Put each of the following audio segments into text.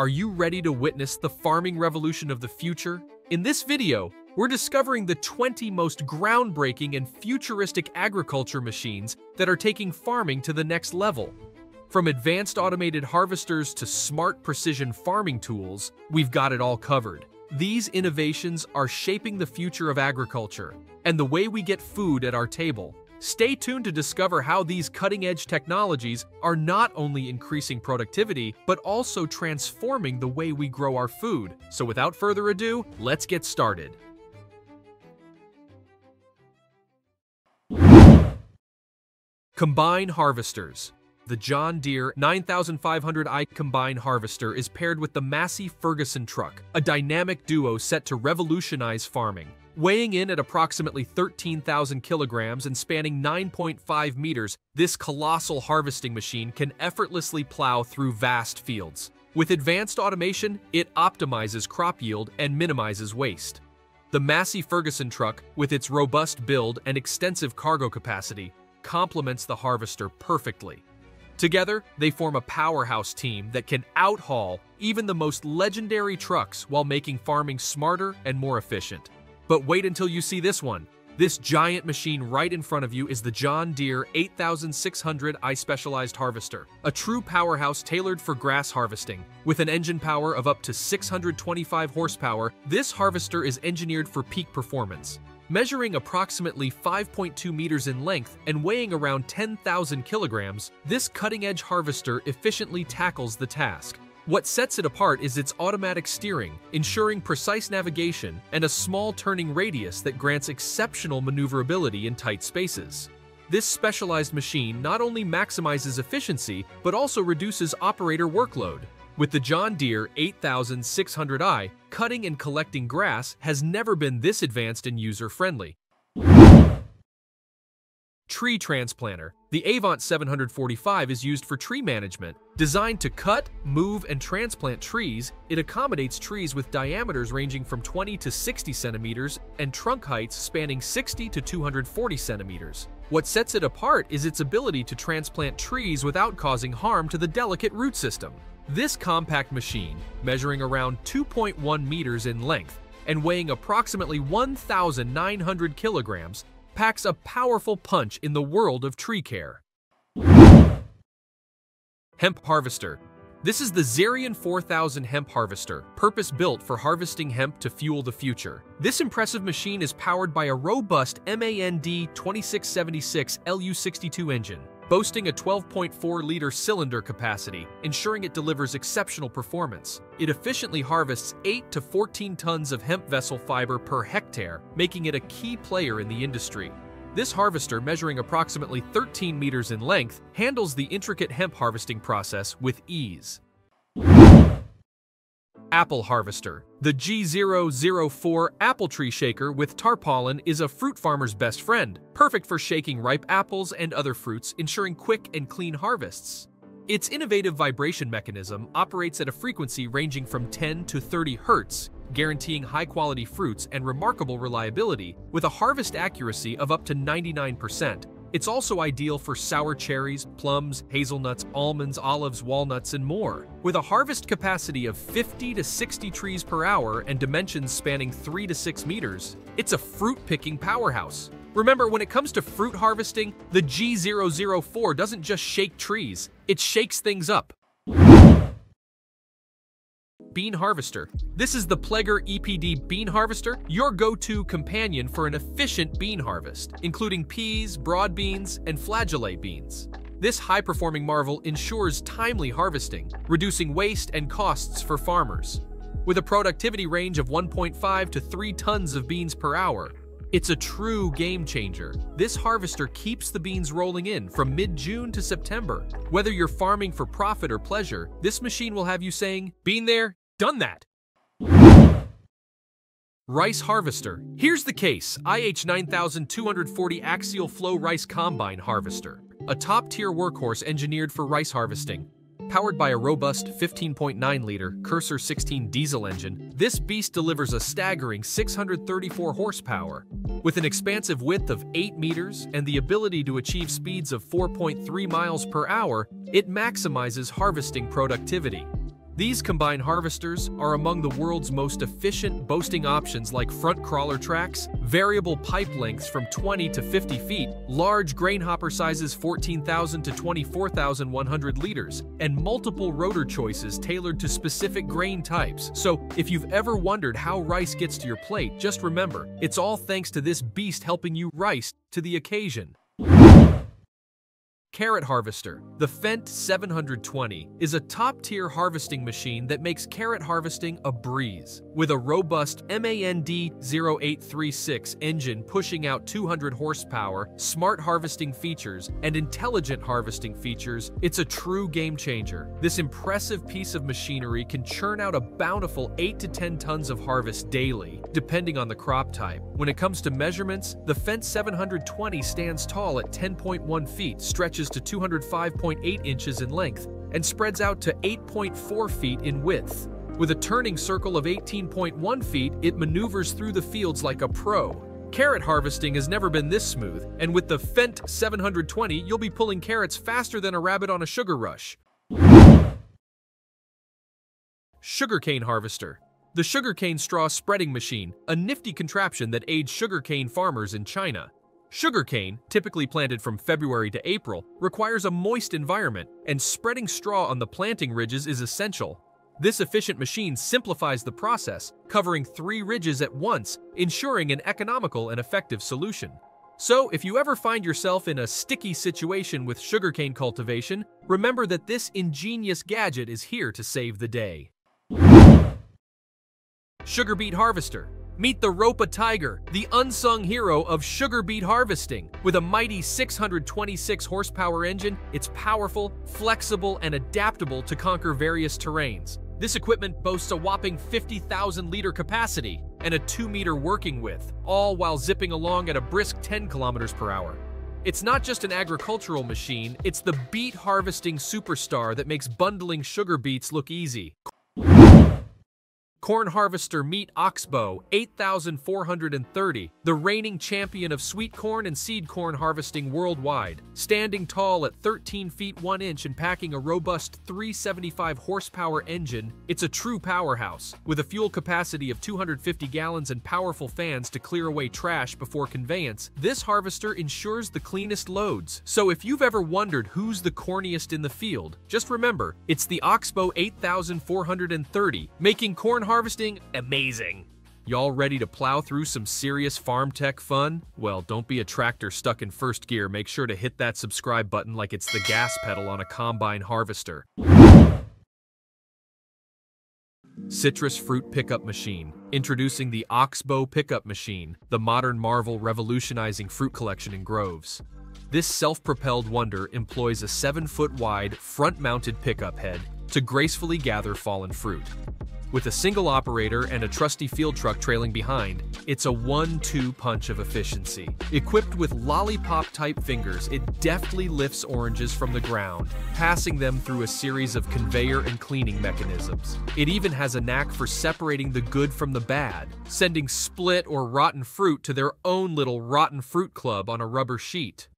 Are you ready to witness the farming revolution of the future? In this video, we're discovering the 20 most groundbreaking and futuristic agriculture machines that are taking farming to the next level. From advanced automated harvesters to smart precision farming tools, we've got it all covered. These innovations are shaping the future of agriculture and the way we get food at our table. Stay tuned to discover how these cutting-edge technologies are not only increasing productivity, but also transforming the way we grow our food. So without further ado, let's get started. Combine Harvesters the John Deere 9500i Combine Harvester is paired with the Massey Ferguson truck, a dynamic duo set to revolutionize farming. Weighing in at approximately 13,000 kilograms and spanning 9.5 meters, this colossal harvesting machine can effortlessly plow through vast fields. With advanced automation, it optimizes crop yield and minimizes waste. The Massey Ferguson truck, with its robust build and extensive cargo capacity, complements the harvester perfectly. Together, they form a powerhouse team that can outhaul even the most legendary trucks while making farming smarter and more efficient. But wait until you see this one. This giant machine right in front of you is the John Deere 8600i Specialized Harvester, a true powerhouse tailored for grass harvesting. With an engine power of up to 625 horsepower, this harvester is engineered for peak performance. Measuring approximately 5.2 meters in length and weighing around 10,000 kilograms, this cutting-edge harvester efficiently tackles the task. What sets it apart is its automatic steering, ensuring precise navigation and a small turning radius that grants exceptional maneuverability in tight spaces. This specialized machine not only maximizes efficiency, but also reduces operator workload, with the John Deere 8600i, cutting and collecting grass has never been this advanced and user-friendly. Tree Transplanter. The Avant 745 is used for tree management. Designed to cut, move, and transplant trees, it accommodates trees with diameters ranging from 20 to 60 centimeters and trunk heights spanning 60 to 240 centimeters. What sets it apart is its ability to transplant trees without causing harm to the delicate root system. This compact machine, measuring around 2.1 meters in length and weighing approximately 1,900 kilograms, packs a powerful punch in the world of tree care. Hemp Harvester This is the Xerion 4000 Hemp Harvester, purpose-built for harvesting hemp to fuel the future. This impressive machine is powered by a robust MAND 2676 LU62 engine, boasting a 12.4-liter cylinder capacity, ensuring it delivers exceptional performance. It efficiently harvests 8 to 14 tons of hemp vessel fiber per hectare, making it a key player in the industry. This harvester, measuring approximately 13 meters in length, handles the intricate hemp harvesting process with ease. Apple Harvester. The G004 apple tree shaker with tarpaulin is a fruit farmer's best friend, perfect for shaking ripe apples and other fruits, ensuring quick and clean harvests. Its innovative vibration mechanism operates at a frequency ranging from 10 to 30 Hz, guaranteeing high-quality fruits and remarkable reliability, with a harvest accuracy of up to 99%, it's also ideal for sour cherries, plums, hazelnuts, almonds, olives, walnuts, and more. With a harvest capacity of 50 to 60 trees per hour and dimensions spanning 3 to 6 meters, it's a fruit-picking powerhouse. Remember, when it comes to fruit harvesting, the G004 doesn't just shake trees, it shakes things up. Bean Harvester. This is the Pleger EPD Bean Harvester, your go-to companion for an efficient bean harvest, including peas, broad beans, and flageolet beans. This high-performing marvel ensures timely harvesting, reducing waste and costs for farmers. With a productivity range of 1.5 to 3 tons of beans per hour, it's a true game changer. This harvester keeps the beans rolling in from mid-June to September. Whether you're farming for profit or pleasure, this machine will have you saying, Bean there, done that. Rice Harvester. Here's the case, IH 9240 Axial Flow Rice Combine Harvester, a top-tier workhorse engineered for rice harvesting. Powered by a robust 15.9-liter Cursor 16 diesel engine, this beast delivers a staggering 634 horsepower. With an expansive width of 8 meters and the ability to achieve speeds of 4.3 miles per hour, it maximizes harvesting productivity. These combine harvesters are among the world's most efficient boasting options like front crawler tracks, variable pipe lengths from 20 to 50 feet, large grain hopper sizes 14,000 to 24,100 liters, and multiple rotor choices tailored to specific grain types. So if you've ever wondered how rice gets to your plate, just remember, it's all thanks to this beast helping you rice to the occasion. Carrot Harvester. The Fendt 720 is a top-tier harvesting machine that makes carrot harvesting a breeze. With a robust MAND 0836 engine pushing out 200 horsepower, smart harvesting features, and intelligent harvesting features, it's a true game changer. This impressive piece of machinery can churn out a bountiful 8 to 10 tons of harvest daily, depending on the crop type. When it comes to measurements, the Fendt 720 stands tall at 10.1 feet, stretches to 205.8 inches in length and spreads out to 8.4 feet in width. With a turning circle of 18.1 feet, it maneuvers through the fields like a pro. Carrot harvesting has never been this smooth, and with the Fendt 720, you'll be pulling carrots faster than a rabbit on a sugar rush. Sugarcane Harvester The sugarcane straw spreading machine, a nifty contraption that aids sugarcane farmers in China. Sugarcane, typically planted from February to April, requires a moist environment, and spreading straw on the planting ridges is essential. This efficient machine simplifies the process, covering three ridges at once, ensuring an economical and effective solution. So, if you ever find yourself in a sticky situation with sugarcane cultivation, remember that this ingenious gadget is here to save the day. Sugar Beet Harvester Meet the Ropa Tiger, the unsung hero of sugar beet harvesting. With a mighty 626 horsepower engine, it's powerful, flexible, and adaptable to conquer various terrains. This equipment boasts a whopping 50,000 liter capacity and a 2 meter working width, all while zipping along at a brisk 10 kilometers per hour. It's not just an agricultural machine, it's the beet harvesting superstar that makes bundling sugar beets look easy. Corn Harvester Meet Oxbo 8430, the reigning champion of sweet corn and seed corn harvesting worldwide. Standing tall at 13 feet 1 inch and packing a robust 375 horsepower engine, it's a true powerhouse. With a fuel capacity of 250 gallons and powerful fans to clear away trash before conveyance, this harvester ensures the cleanest loads. So if you've ever wondered who's the corniest in the field, just remember, it's the Oxbo 8430, making corn harvesting amazing. Y'all ready to plow through some serious farm tech fun? Well, don't be a tractor stuck in first gear. Make sure to hit that subscribe button like it's the gas pedal on a combine harvester. Citrus Fruit Pickup Machine. Introducing the Oxbo Pickup Machine, the modern marvel revolutionizing fruit collection in groves. This self-propelled wonder employs a 7-foot wide, front-mounted pickup head to gracefully gather fallen fruit. With a single operator and a trusty field truck trailing behind, it's a one-two punch of efficiency. Equipped with lollipop-type fingers, it deftly lifts oranges from the ground, passing them through a series of conveyor and cleaning mechanisms. It even has a knack for separating the good from the bad, sending split or rotten fruit to their own little rotten fruit club on a rubber sheet.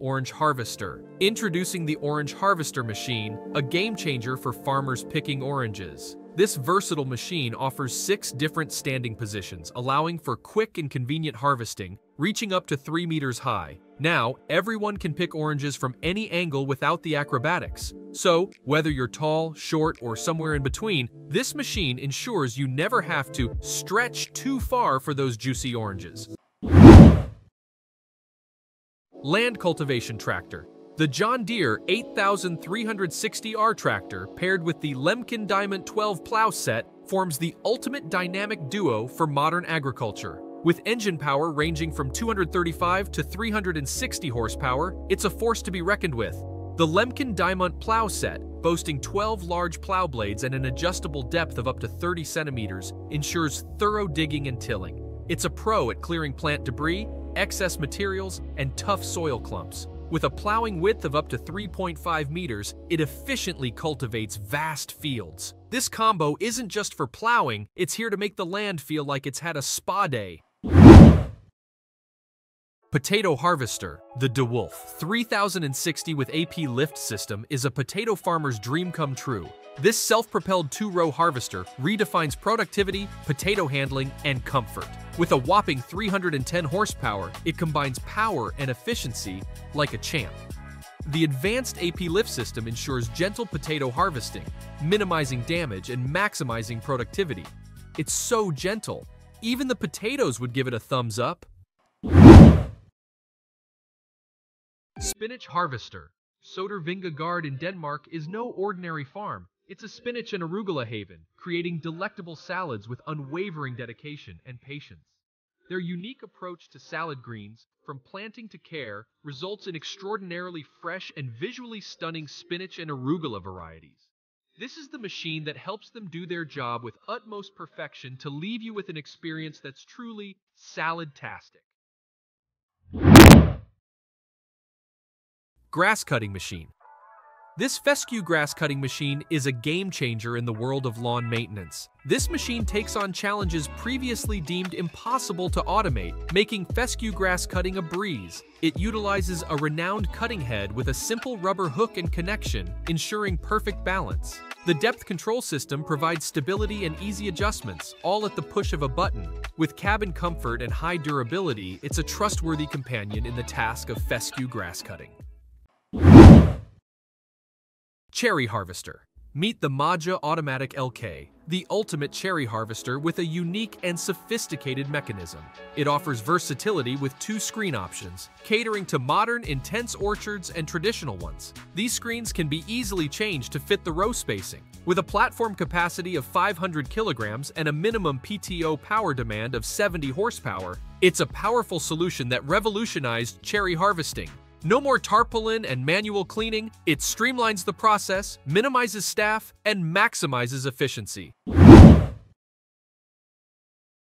Orange Harvester. Introducing the Orange Harvester machine, a game changer for farmers picking oranges. This versatile machine offers six different standing positions, allowing for quick and convenient harvesting, reaching up to 3 meters high. Now, everyone can pick oranges from any angle without the acrobatics. So, whether you're tall, short, or somewhere in between, this machine ensures you never have to stretch too far for those juicy oranges. Land Cultivation Tractor The John Deere 8360R tractor paired with the Lemken Diamond 12 plow set forms the ultimate dynamic duo for modern agriculture. With engine power ranging from 235 to 360 horsepower, it's a force to be reckoned with. The Lemken Diamond plow set, boasting 12 large plow blades and an adjustable depth of up to 30 centimeters, ensures thorough digging and tilling. It's a pro at clearing plant debris excess materials, and tough soil clumps. With a plowing width of up to 3.5 meters, it efficiently cultivates vast fields. This combo isn't just for plowing, it's here to make the land feel like it's had a spa day. Potato Harvester, the Dewulf 3060 with AP lift system is a potato farmer's dream come true. This self-propelled two-row harvester redefines productivity, potato handling, and comfort. With a whopping 310 horsepower, it combines power and efficiency like a champ. The advanced AP lift system ensures gentle potato harvesting, minimizing damage and maximizing productivity. It's so gentle, even the potatoes would give it a thumbs up. Spinach Harvester. Sodervinga Gard in Denmark is no ordinary farm. It's a spinach and arugula haven, creating delectable salads with unwavering dedication and patience. Their unique approach to salad greens, from planting to care, results in extraordinarily fresh and visually stunning spinach and arugula varieties. This is the machine that helps them do their job with utmost perfection to leave you with an experience that's truly salad-tastic. Grass cutting machine. This fescue grass cutting machine is a game changer in the world of lawn maintenance. This machine takes on challenges previously deemed impossible to automate, making fescue grass cutting a breeze. It utilizes a renowned cutting head with a simple rubber hook and connection, ensuring perfect balance. The depth control system provides stability and easy adjustments, all at the push of a button. With cabin comfort and high durability, it's a trustworthy companion in the task of fescue grass cutting. Cherry Harvester. Meet the Maja Automatic LK, the ultimate cherry harvester with a unique and sophisticated mechanism. It offers versatility with two screen options, catering to modern, intense orchards and traditional ones. These screens can be easily changed to fit the row spacing. With a platform capacity of 500 kilograms and a minimum PTO power demand of 70 horsepower, it's a powerful solution that revolutionized cherry harvesting. No more tarpaulin and manual cleaning, it streamlines the process, minimizes staff, and maximizes efficiency.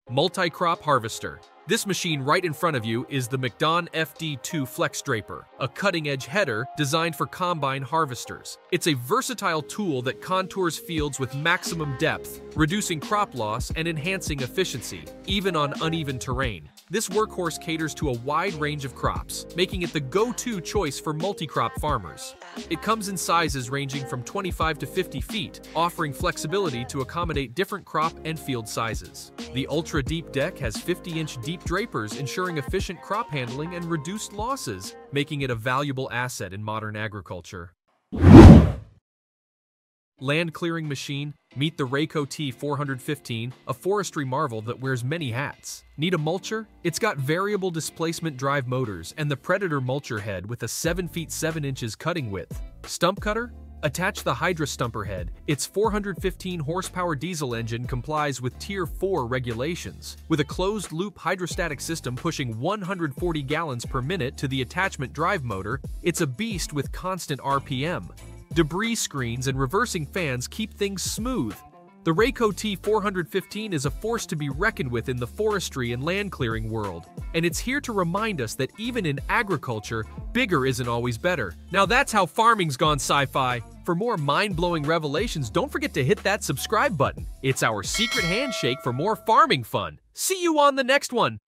Multi-crop harvester. This machine right in front of you is the MacDon FD2 Flex Draper, a cutting-edge header designed for combine harvesters. It's a versatile tool that contours fields with maximum depth, reducing crop loss and enhancing efficiency, even on uneven terrain. This workhorse caters to a wide range of crops, making it the go-to choice for multi-crop farmers. It comes in sizes ranging from 25 to 50 feet, offering flexibility to accommodate different crop and field sizes. The ultra-deep deck has 50-inch deep deep drapers ensuring efficient crop handling and reduced losses, making it a valuable asset in modern agriculture. Land clearing machine, meet the Rayco T415, a forestry marvel that wears many hats. Need a mulcher? It's got variable displacement drive motors and the Predator mulcher head with a 7 feet 7 inches cutting width. Stump cutter? Attach the Hydra Stumper head. Its 415 horsepower diesel engine complies with Tier 4 regulations, with a closed-loop hydrostatic system pushing 140 gallons per minute to the attachment drive motor. It's a beast with constant RPM. Debris screens and reversing fans keep things smooth, the Rayco T415 is a force to be reckoned with in the forestry and land clearing world, and it's here to remind us that even in agriculture, bigger isn't always better. Now that's how farming's gone sci-fi. For more mind-blowing revelations, don't forget to hit that subscribe button. It's our secret handshake for more farming fun. See you on the next one.